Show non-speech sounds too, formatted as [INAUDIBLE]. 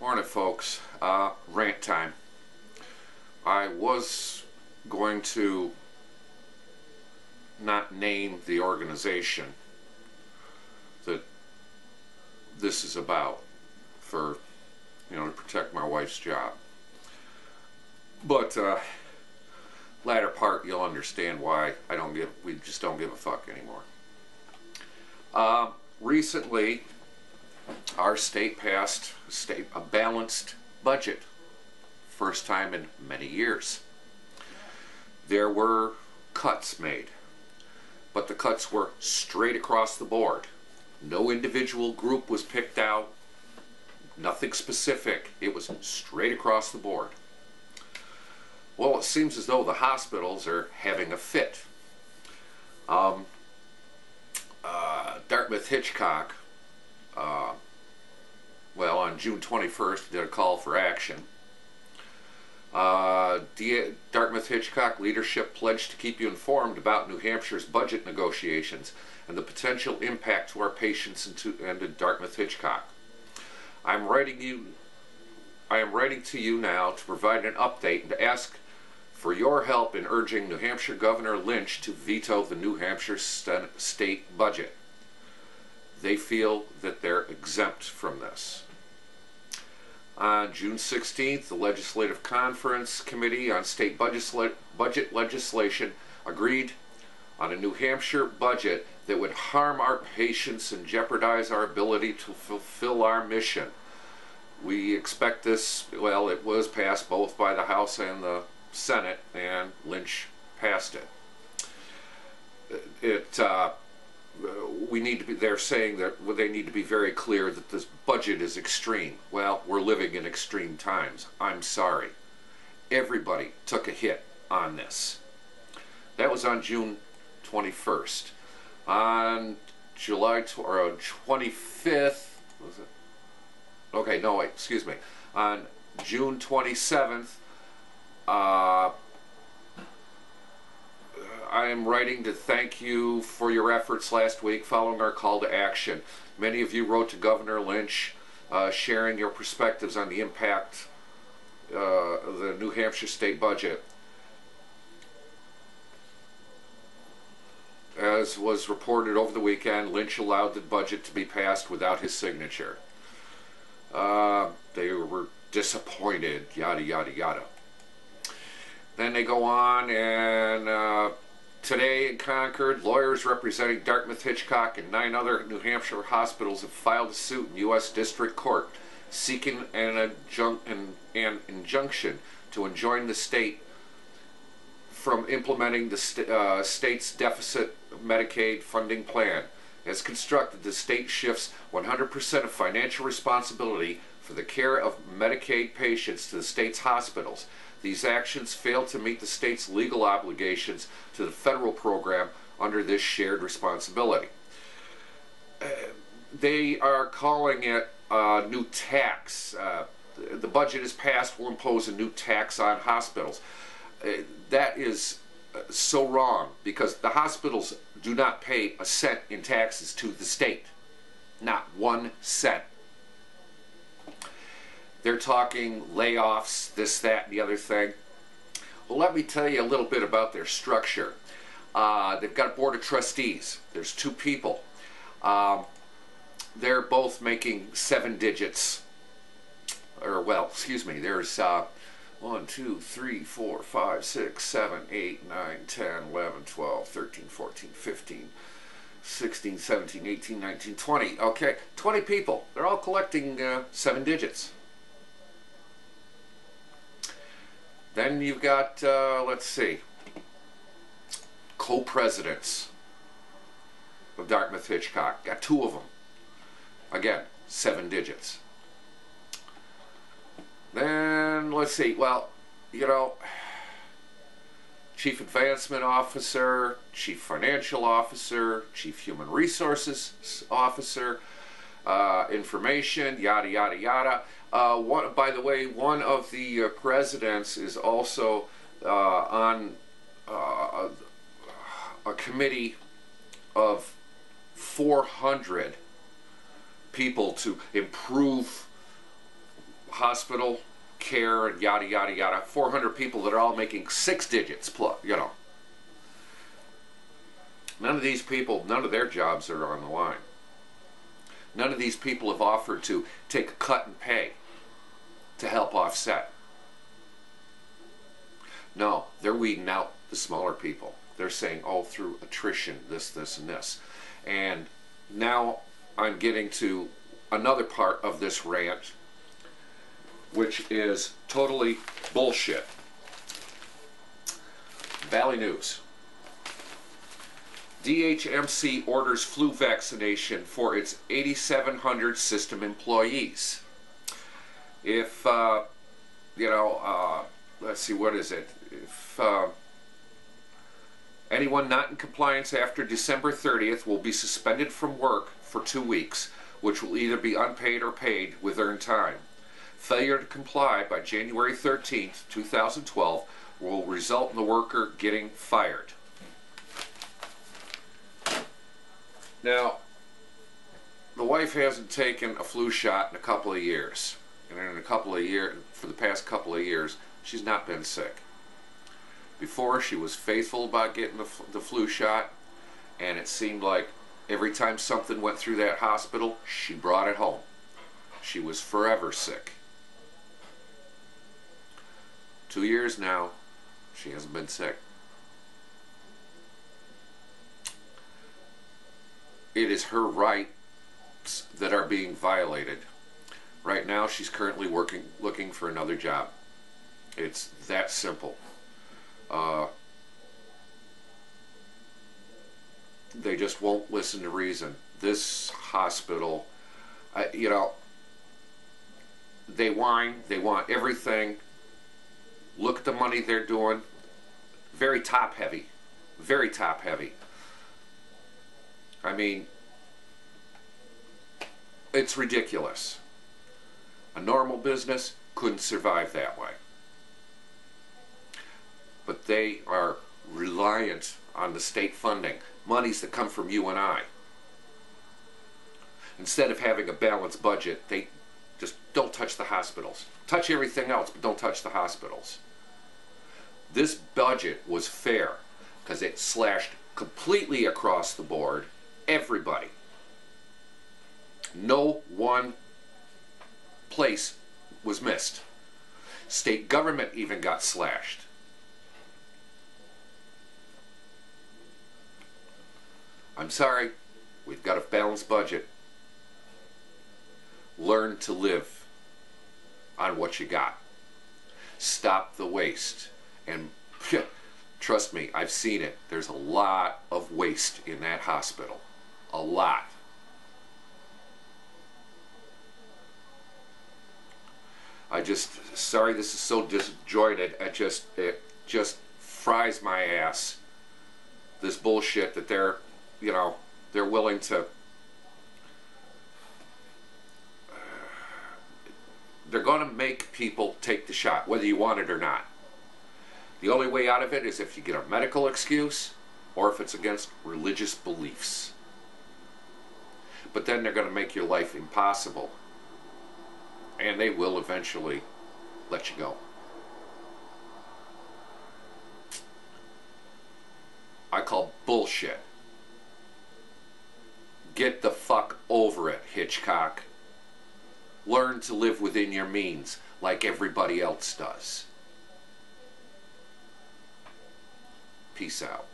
Morning, folks. Uh, rant time. I was going to not name the organization that this is about for, you know, to protect my wife's job. But, uh, latter part, you'll understand why I don't give, we just don't give a fuck anymore. Uh, recently, our state passed a state a balanced budget. First time in many years. There were cuts made but the cuts were straight across the board. No individual group was picked out nothing specific. It was straight across the board. Well it seems as though the hospitals are having a fit. Um, uh, dartmouth hitchcock uh, well, on June 21st, did a call for action. Uh, Dartmouth Hitchcock leadership pledged to keep you informed about New Hampshire's budget negotiations and the potential impact to our patients and to, and to Dartmouth Hitchcock. I'm writing you. I am writing to you now to provide an update and to ask for your help in urging New Hampshire Governor Lynch to veto the New Hampshire st- state budget they feel that they're exempt from this. On June 16th, the Legislative Conference Committee on State Budget, budget Legislation agreed on a New Hampshire budget that would harm our patients and jeopardize our ability to fulfill our mission. We expect this, well, it was passed both by the House and the Senate, and Lynch passed it. It, uh, we need to be, they're saying that well, they need to be very clear that this budget is extreme. Well, we're living in extreme times. I'm sorry. Everybody took a hit on this. That was on June 21st. On July tw- or 25th, was it? Okay, no, wait, excuse me. On June 27th, uh, I am writing to thank you for your efforts last week following our call to action. Many of you wrote to Governor Lynch uh, sharing your perspectives on the impact uh, of the New Hampshire state budget. As was reported over the weekend, Lynch allowed the budget to be passed without his signature. Uh, they were disappointed, yada, yada, yada. Then they go on and uh, Today in Concord, lawyers representing Dartmouth Hitchcock and nine other New Hampshire hospitals have filed a suit in U.S. District Court seeking an, adjun- an, an injunction to enjoin the state from implementing the st- uh, state's deficit Medicaid funding plan. As constructed, the state shifts 100% of financial responsibility for the care of Medicaid patients to the state's hospitals. These actions fail to meet the state's legal obligations to the federal program under this shared responsibility. Uh, they are calling it a new tax. Uh, the budget is passed will impose a new tax on hospitals. Uh, that is uh, so wrong because the hospitals do not pay a cent in taxes to the state. Not one cent. They're talking layoffs, this, that, and the other thing. Well, let me tell you a little bit about their structure. Uh, they've got a board of trustees. There's two people. Um, they're both making seven digits. Or, well, excuse me, there's uh, 1, 2, 3, 4, 5, 6, 7, 8, 9, 10, 11, 12, 13, 14, 15, 16, 17, 18, 19, 20. Okay, 20 people. They're all collecting uh, seven digits. Then you've got, uh, let's see, co presidents of Dartmouth Hitchcock. Got two of them. Again, seven digits. Then, let's see, well, you know, Chief Advancement Officer, Chief Financial Officer, Chief Human Resources Officer, uh, information, yada, yada, yada. Uh, one, by the way, one of the uh, presidents is also uh, on a committee of 400 people to improve hospital care and yada yada yada. 400 people that are all making six digits plus, you know. None of these people, none of their jobs are on the line. None of these people have offered to take a cut and pay to help offset. No, they're weeding out the smaller people. They're saying, oh, through attrition, this, this, and this. And now I'm getting to another part of this rant, which is totally bullshit. Valley News. DHMC orders flu vaccination for its 8,700 system employees. If, uh, you know, uh, let's see, what is it? If uh, anyone not in compliance after December 30th will be suspended from work for two weeks, which will either be unpaid or paid with earned time. Failure to comply by January 13th, 2012 will result in the worker getting fired. Now, the wife hasn't taken a flu shot in a couple of years. And in a couple of years, for the past couple of years, she's not been sick. Before, she was faithful about getting the, the flu shot, and it seemed like every time something went through that hospital, she brought it home. She was forever sick. Two years now, she hasn't been sick. It is her rights that are being violated. Right now, she's currently working, looking for another job. It's that simple. Uh, they just won't listen to reason. This hospital, I, you know, they whine, they want everything. Look at the money they're doing. Very top heavy. Very top heavy. I mean, it's ridiculous. A normal business couldn't survive that way. But they are reliant on the state funding, monies that come from you and I. Instead of having a balanced budget, they just don't touch the hospitals. Touch everything else, but don't touch the hospitals. This budget was fair because it slashed completely across the board everybody. No one place was missed. State government even got slashed. I'm sorry, we've got a balanced budget. Learn to live on what you got. Stop the waste. And [LAUGHS] trust me, I've seen it. There's a lot of waste in that hospital a lot. I just sorry this is so disjointed. It just it just fries my ass. This bullshit that they're you know they're willing to they're going to make people take the shot whether you want it or not. The only way out of it is if you get a medical excuse or if it's against religious beliefs but then they're going to make your life impossible. And they will eventually let you go. I call bullshit. Get the fuck over it, Hitchcock. Learn to live within your means like everybody else does. Peace out.